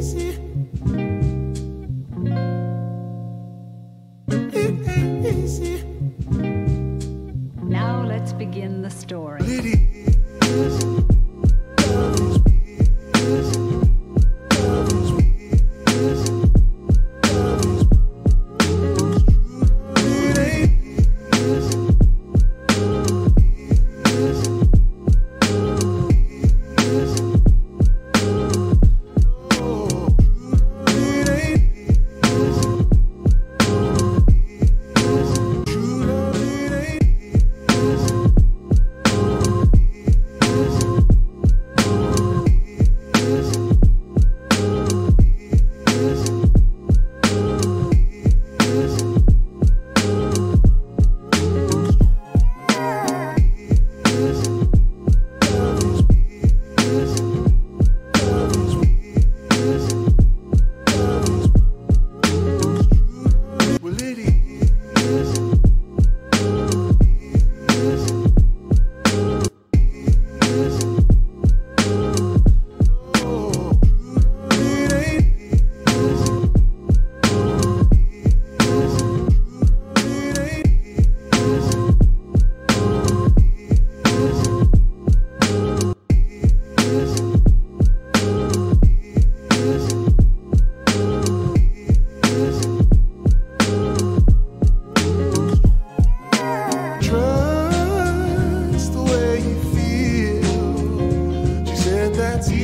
easy. Easy. Now let's begin the story.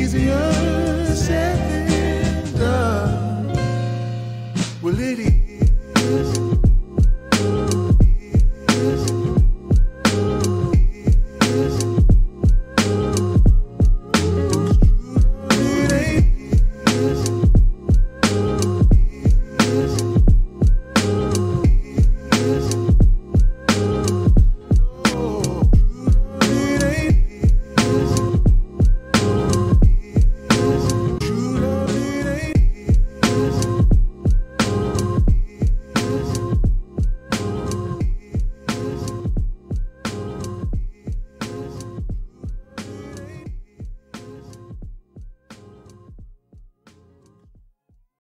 easier said than done. Well, it is.